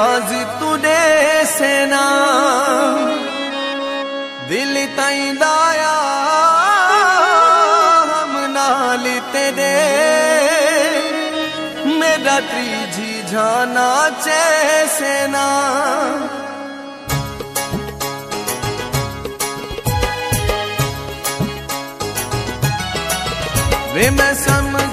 आज दे सेना दिल तई दाया हम नाल तेरे मेरा त्रिजी जाना चे सेना वे मैं समझ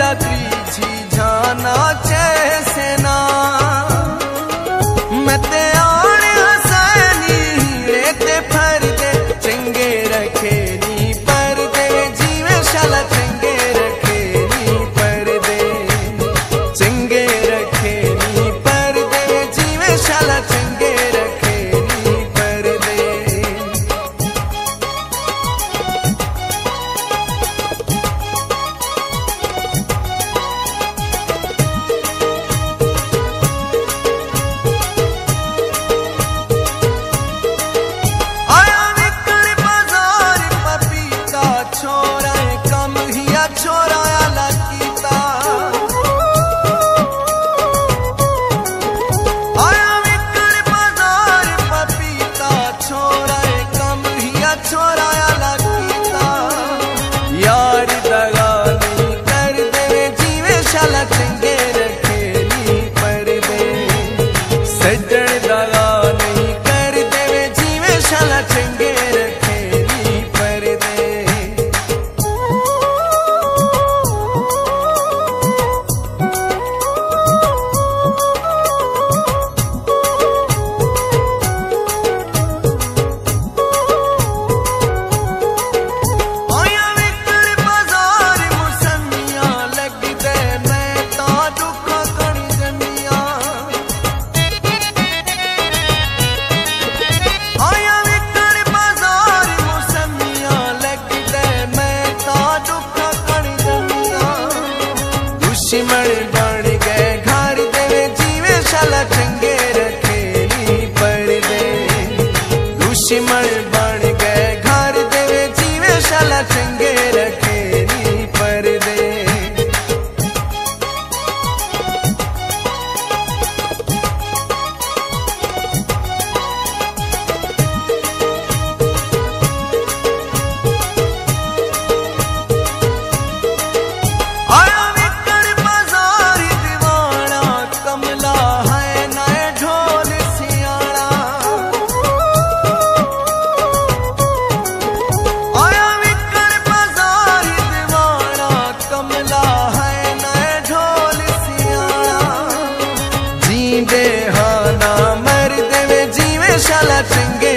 मेरा जाना जैसे shall I sing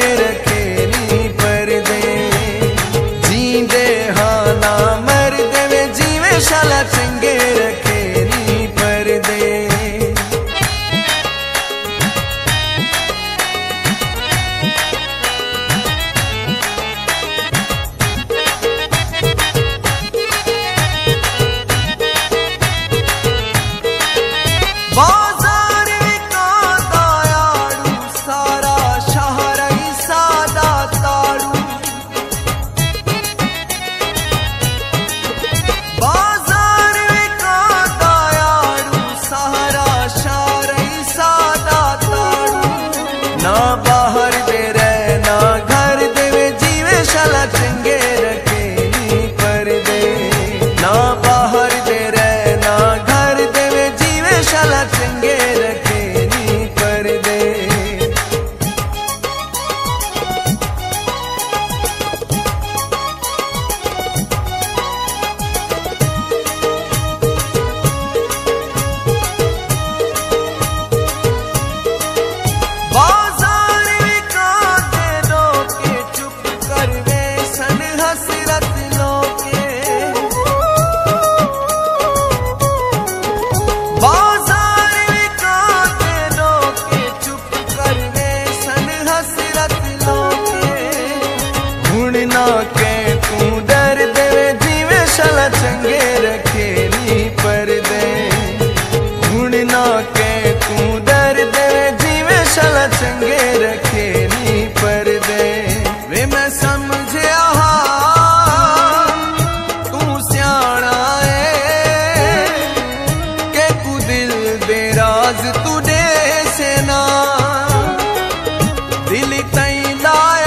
thought